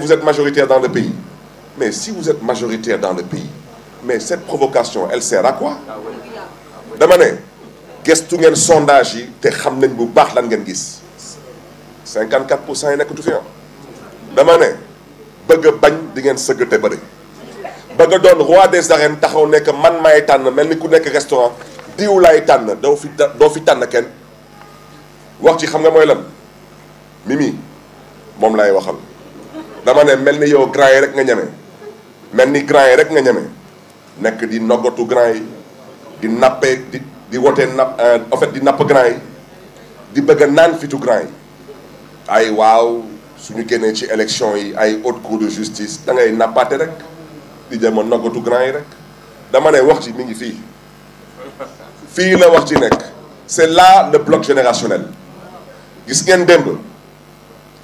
vous êtes majoritaire dans le pays. Mais si vous êtes majoritaire dans le pays cette provocation elle sert à quoi? Ngeen sondage yi te xam nañ bu baax lan ngeen gis. 54 pour cent yi nekkatu fi ah. A roi des arènes nekk man maay tànn mel ni ku nekk restaurant mimi dama ne mel yow grand rek nga rek nga di grand di di di napp en fait di grand di bëgg fitu grand ay suñu ci élection yi ay haute cour de justice da ngay rek di a grand rek. dama ne wax ci mi la c'est là le bloc générationnel. gis ngeen démb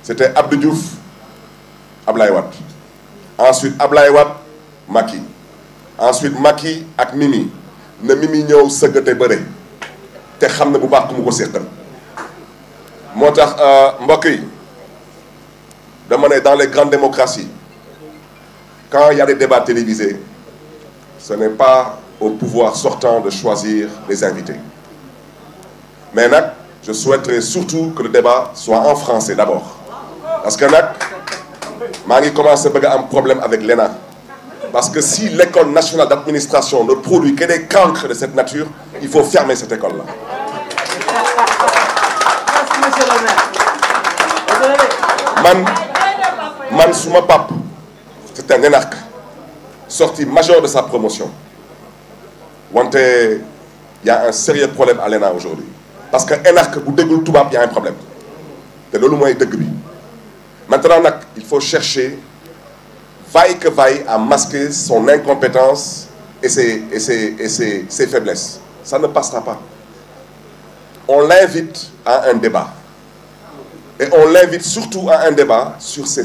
c'était Abdou Diouf Ablaye ensuite Ablaye Wade Macky. Ensuite Macky ak Mimi. Na Mimi ñëw sëggate bëre. Te xam ne bu baax ku mu ko séqal moo ne dans les grandes démocraties quand il y a des débats télévisés ce n'est pas au pouvoir sortant de choisir les invités. Mais je souhaiterais surtout que le débat soit en français d'abord. Parce que maa ngi commencé bëgg a am problème avec l'ENA. Parce que si l'école nationale d'administration ne produit que des cancres de cette nature il faut fermer cette école-là. Man man suma pap c'est un énarque sorti major de sa promotion. Wante y a un sérieux problème à l'ENA aujourd'hui. Parce que énarque bu déggul tubaab y a un problème. Te loolu mooy dëgg bi. Maintenant il faut chercher vaille que vaille à masquer son incompétence et ses faiblesses. Ça ne passera pas. On l'invite à un débat. Et on l'invite surtout à un débat sur ces